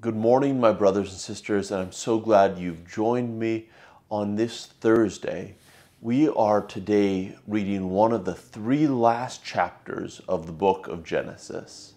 Good morning, my brothers and sisters, and I'm so glad you've joined me on this Thursday. We are today reading one of the three last chapters of the book of Genesis.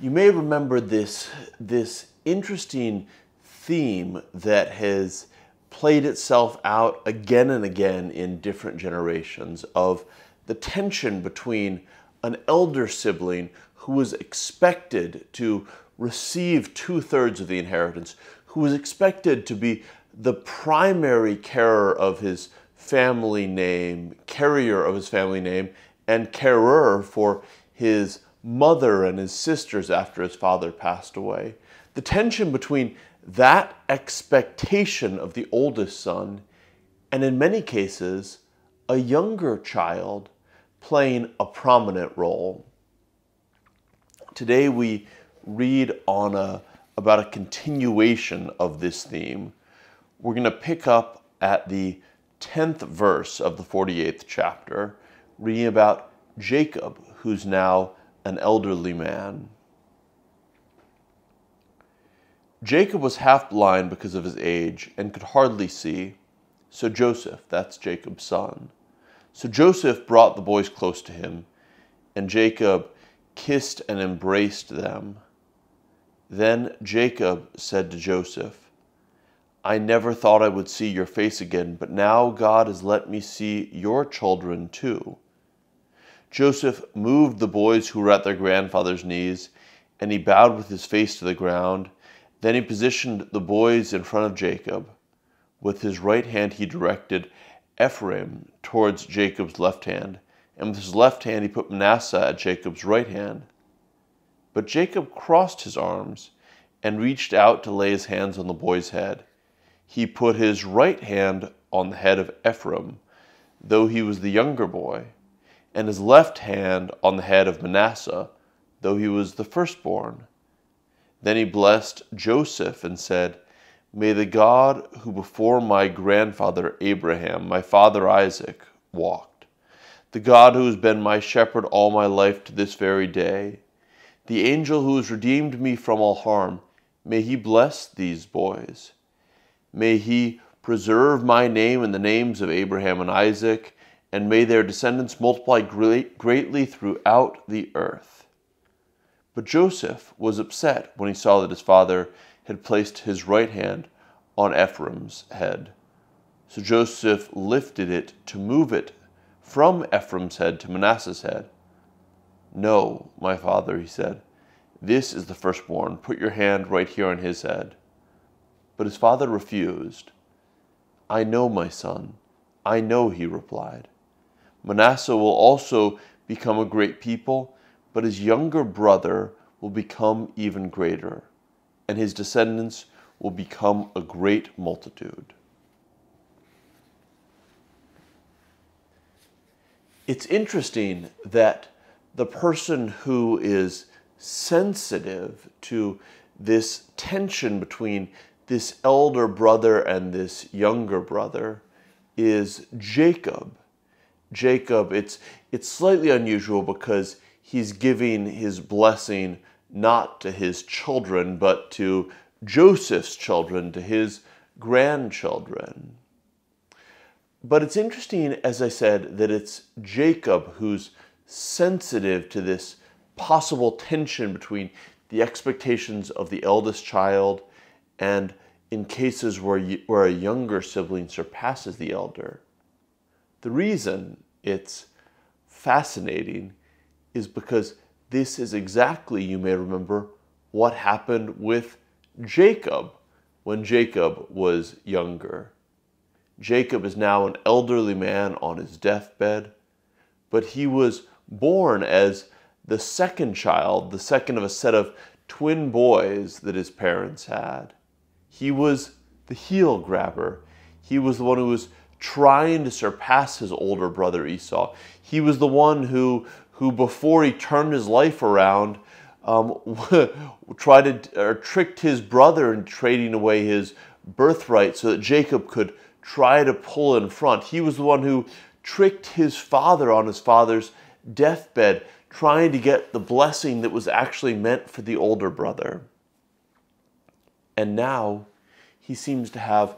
You may remember this, this interesting theme that has played itself out again and again in different generations of the tension between an elder sibling who was expected to receive two thirds of the inheritance, who was expected to be the primary carer of his family name, carrier of his family name, and carer for his mother and his sisters after his father passed away. The tension between that expectation of the oldest son and, in many cases, a younger child playing a prominent role. Today we read on a about a continuation of this theme. We're going to pick up at the 10th verse of the 48th chapter, reading about Jacob, who's now an elderly man. Jacob was half blind because of his age and could hardly see. So Joseph, that's Jacob's son. So Joseph brought the boys close to him, and Jacob kissed and embraced them. Then Jacob said to Joseph, I never thought I would see your face again, but now God has let me see your children too. Joseph moved the boys who were at their grandfather's knees, and he bowed with his face to the ground. Then he positioned the boys in front of Jacob. With his right hand he directed Ephraim towards Jacob's left hand, and with his left hand he put Manasseh at Jacob's right hand. But Jacob crossed his arms and reached out to lay his hands on the boy's head. He put his right hand on the head of Ephraim, though he was the younger boy, and his left hand on the head of Manasseh, though he was the firstborn. Then he blessed Joseph and said, May the God who before my grandfather Abraham, my father Isaac, walked, the God who has been my shepherd all my life to this very day, the angel who has redeemed me from all harm, may he bless these boys. May he preserve my name and the names of Abraham and Isaac, and may their descendants multiply great, greatly throughout the earth. But Joseph was upset when he saw that his father had placed his right hand on Ephraim's head. So Joseph lifted it to move it from Ephraim's head to Manasseh's head. No, my father, he said, this is the firstborn. Put your hand right here on his head. But his father refused. I know, my son. I know, he replied. Manasseh will also become a great people, but his younger brother will become even greater, and his descendants will become a great multitude. It's interesting that the person who is sensitive to this tension between this elder brother and this younger brother is Jacob. Jacob, it's, it's slightly unusual because he's giving his blessing not to his children, but to Joseph's children, to his grandchildren. But it's interesting, as I said, that it's Jacob who's sensitive to this possible tension between the expectations of the eldest child and in cases where, you, where a younger sibling surpasses the elder. The reason it's fascinating is because this is exactly, you may remember, what happened with Jacob when Jacob was younger. Jacob is now an elderly man on his deathbed, but he was born as the second child, the second of a set of twin boys that his parents had. He was the heel grabber. He was the one who was trying to surpass his older brother Esau. He was the one who, who before he turned his life around, um, tried to or tricked his brother in trading away his birthright so that Jacob could try to pull in front. He was the one who tricked his father on his father's deathbed, trying to get the blessing that was actually meant for the older brother. And now he seems to have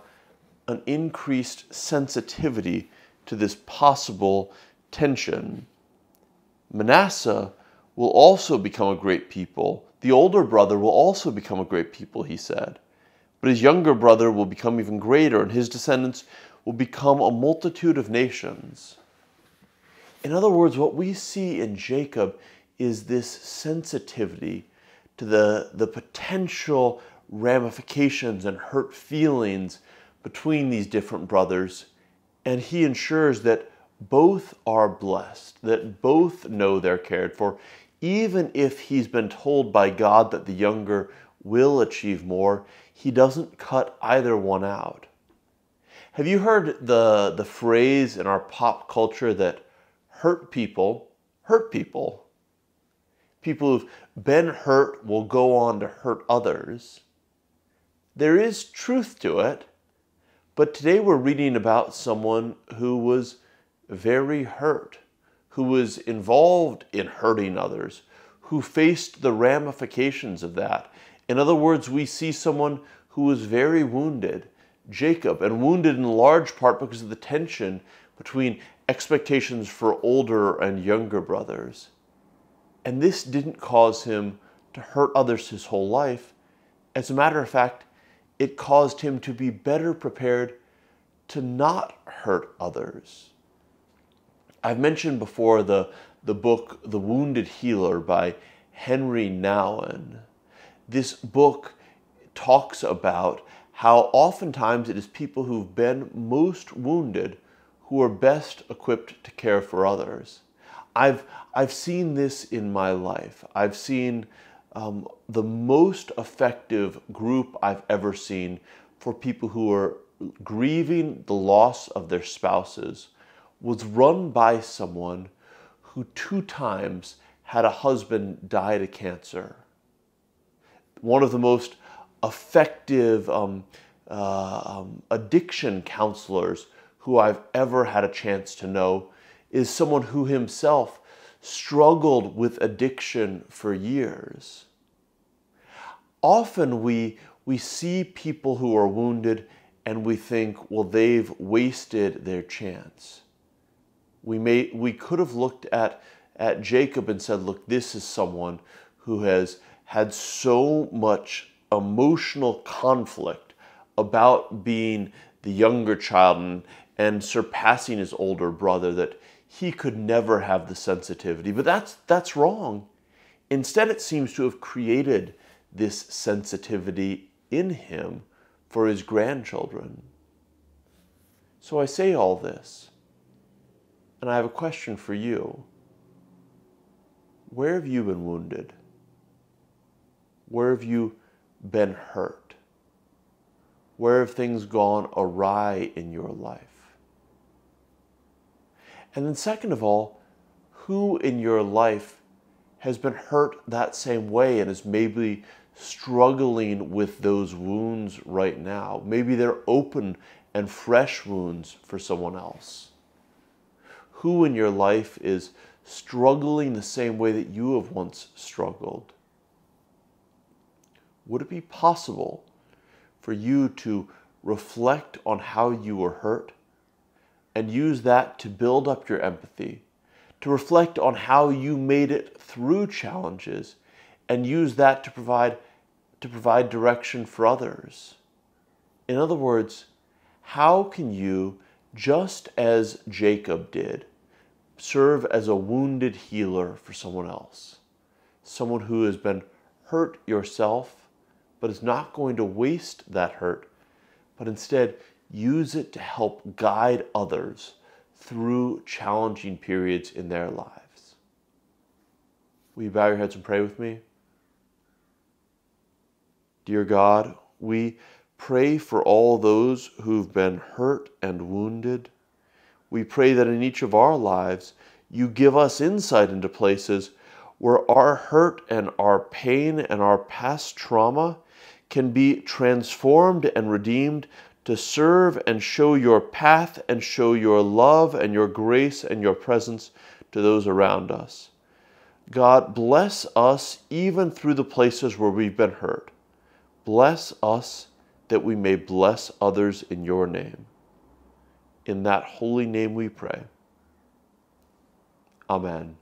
an increased sensitivity to this possible tension. Manasseh will also become a great people. The older brother will also become a great people, he said. But his younger brother will become even greater, and his descendants will become a multitude of nations. In other words, what we see in Jacob is this sensitivity to the, the potential ramifications and hurt feelings between these different brothers. And he ensures that both are blessed, that both know they're cared for, even if he's been told by God that the younger will achieve more, he doesn't cut either one out. Have you heard the, the phrase in our pop culture that hurt people hurt people? People who've been hurt will go on to hurt others. There is truth to it, but today we're reading about someone who was very hurt, who was involved in hurting others, who faced the ramifications of that. In other words, we see someone who was very wounded, Jacob, and wounded in large part because of the tension between expectations for older and younger brothers. And this didn't cause him to hurt others his whole life. As a matter of fact, it caused him to be better prepared to not hurt others. I've mentioned before the, the book The Wounded Healer by Henri Nouwen. This book talks about how oftentimes it is people who've been most wounded who are best equipped to care for others. I've, I've seen this in my life. I've seen um, the most effective group I've ever seen for people who are grieving the loss of their spouses was run by someone who two times had a husband die to cancer. One of the most effective um, uh, um, addiction counselors who I've ever had a chance to know is someone who himself struggled with addiction for years. Often we, we see people who are wounded and we think, well, they've wasted their chance. We, may, we could have looked at, at Jacob and said, look, this is someone who has had so much emotional conflict about being the younger child and, and surpassing his older brother that he could never have the sensitivity. But that's, that's wrong. Instead, it seems to have created this sensitivity in him for his grandchildren. So I say all this, and I have a question for you. Where have you been wounded? Where have you been hurt? Where have things gone awry in your life? And then, second of all, who in your life has been hurt that same way and is maybe struggling with those wounds right now? Maybe they're open and fresh wounds for someone else. Who in your life is struggling the same way that you have once struggled? Would it be possible for you to reflect on how you were hurt and use that to build up your empathy, to reflect on how you made it through challenges, and use that to provide, to provide direction for others. In other words, how can you, just as Jacob did, serve as a wounded healer for someone else? Someone who has been hurt yourself, but is not going to waste that hurt, but instead use it to help guide others through challenging periods in their lives. Will you bow your heads and pray with me? Dear God, we pray for all those who've been hurt and wounded. We pray that in each of our lives, you give us insight into places where our hurt and our pain and our past trauma can be transformed and redeemed to serve and show your path and show your love and your grace and your presence to those around us. God, bless us even through the places where we've been hurt. Bless us that we may bless others in your name. In that holy name we pray. Amen.